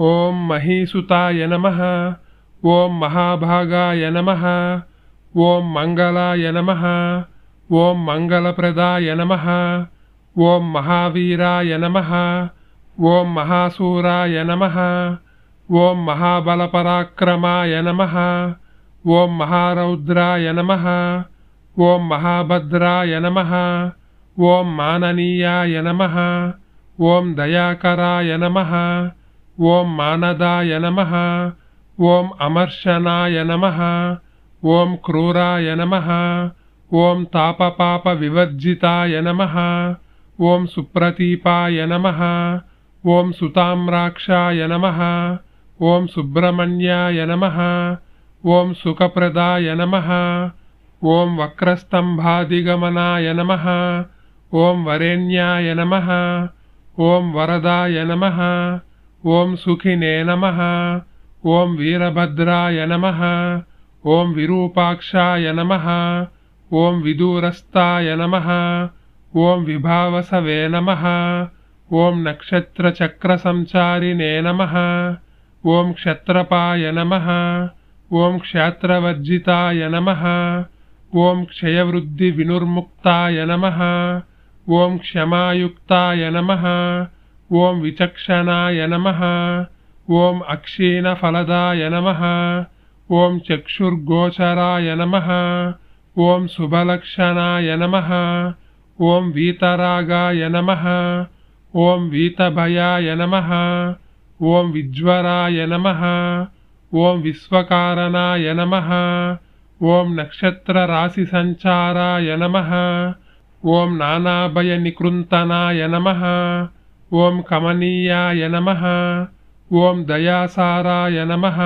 ॐ महीसुताय नमः ॐ महाभागाय नमः ॐ मङ्गलाय नमः ॐ मङ्गलप्रदाय नमः ॐ महावीराय नमः ॐ महासूराय नमः ॐ महाबलपराक्रमाय नमः ॐ महारौद्राय नमः ॐ महाभद्राय नमः ॐ माननीयाय नमः ॐ दयाकराय नमः ॐ मानदाय नमः ॐ अमर्शनाय नमः ॐ क्रूराय नम नमः ॐ तापपापविवर्जिताय नमः ॐ सुप्रतीपाय नमः ॐ सुताम्राक्षाय नमः ॐ सुब्रह्मण्याय नमः ॐ सुखप्रदाय नमः ॐ वक्रस्तम्भादिगमनाय नमः ॐ वरेण्याय नमः ॐ वरदाय नमः ॐ सुखिने नमः। ॐ वीरभद्राय नमः। ॐ विरूपाक्षाय नमः। ॐ विदूरस्ताय नमः। ॐ विभावसवे नमः। ॐ नक्षत्रचक्रसञ्चारिणे नमः। ॐ क्षत्रपाय नमः। ॐ क्षात्रवर्जिताय नमः। ॐ क्षयवृद्धिविनुर्मुक्ताय नमः। ॐ क्षमायुक्ताय नमः। ॐ विचक्षणाय नमः। ॐ अक्षीणफलदाय नमः। ॐ चक्षुर्गोचराय नमः। ॐ शुभलक्षणाय नमः। ॐ वीतरागाय नमः। ॐ वीतभयाय नमः। ॐ विज्वराय नमः। ॐ विश्वकारणाय नमः। ॐ नक्षत्रराशिसञ्चाराय नमः। ॐ नानाभयनिकृन्तनाय नमः। ॐ कमनीयाय नमः। ॐ दयासाराय नमः।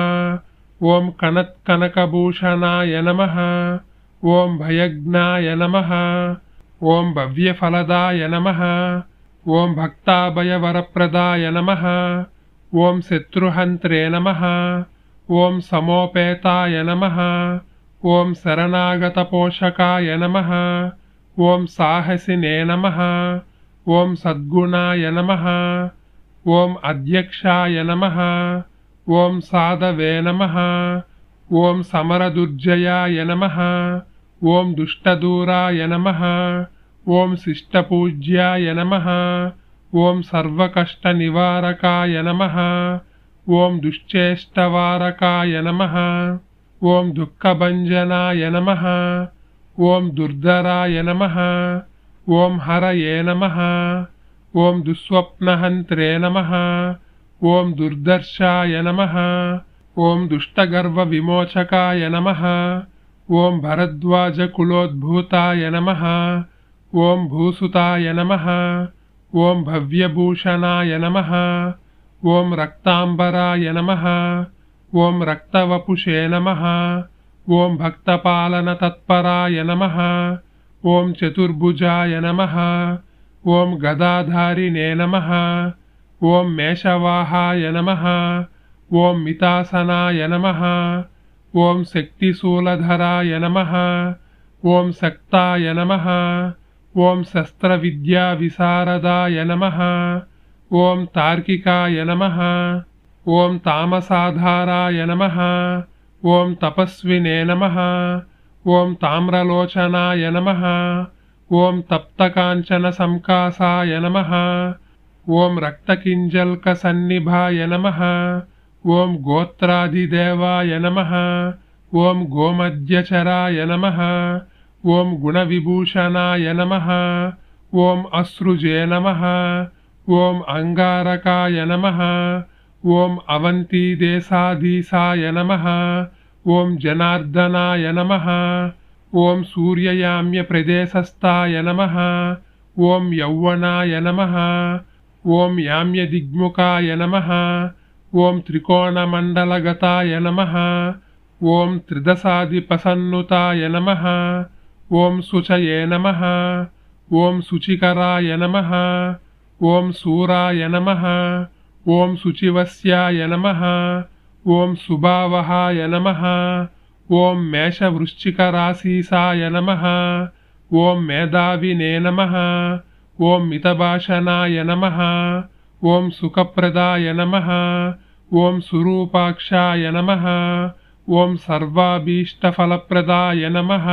ॐ कनत्कनकभूषणाय नमः। ॐ भयज्ञाय नमः। ॐ भव्यफलदाय नमः। ॐ भक्ताभयवरप्रदाय नमः। ॐ शत्रुहन्त्रे नमः। ॐ समोपेताय नमः। ॐ शरणागतपोषकाय नमः। ॐ साहसिने नमः। ॐ सद्गुणाय नमः ॐ अध्यक्षाय नमः ॐ साधवे नमः ॐ समरदुर्जयाय नमः ॐ दुष्टदूराय नमः ॐ शिष्टपूज्याय नमः ॐ सर्वकष्टनिवारकाय नमः ॐ दुश्चेष्टवारकाय नमः ॐ दुःखभञ्जनाय नमः ॐ दुर्धराय नमः ॐ हरये नमः। ॐ नमः। ॐ दुर्दर्शाय नमः। ॐ दुष्टगर्वविमोचकाय नमः। ॐ भरद्वाजकुलोद्भूताय नमः। ॐ भूसुताय नमः। ॐ भव्यभूषणाय नमः। ॐ रक्ताम्बराय नमः। ॐ रक्तवपुषे नमः। ॐ भक्तपालनतत्पराय नमः। ॐ चतुर्भुजाय नमः। ॐ गदाधारिणे नमः। ॐ मेषवाहाय नमः। ॐ मितासनाय नमः। ॐ शक्तिशूलधराय नमः। ॐ सक्ताय नमः। ॐ शस्त्रविद्याविशारदाय नमः। ॐ तार्किकाय नमः। ॐ तामसाधाराय नमः। ॐ तपस्विने नमः। ॐ ताम्रलोचनाय नमः। ॐ तप्तकाञ्चनसङ्कासाय नमः। ॐ रक्तकिञ्जल्कसन्निभाय नमः। ॐ गोत्राधिदेवाय नमः। ॐ गोमध्यचराय नमः। ॐ गुणविभूषणाय नमः। ॐ अश्रुजे नमः। ॐ अङ्गारकाय नमः। ॐ अवन्तीदेशाधीशाय नमः। ॐ जनार्दनाय नमः। ॐ सूर्ययाम्यप्रदेशस्थाय नमः। ॐ यौवनाय नमः। ॐ याम्यदिग्मुखाय नमः। ॐ त्रिकोणमण्डलगताय नमः। ॐ त्रिदशादिपसन्नुताय नमः। ॐ शुचये नमः। ॐ शुचिकराय नमः। ॐ सूराय नमः। ॐ शुचिवस्याय नमः। ॐ सुभावहाय नमः। ॐ मेषवृश्चिकराशीसाय नमः। ॐ मेधाविने नमः। ॐ मितभाषणाय नमः। ॐ सुखप्रदाय नमः। ॐ सुरूपाक्षाय नमः। ॐ सर्वाभीष्टफलप्रदाय नमः।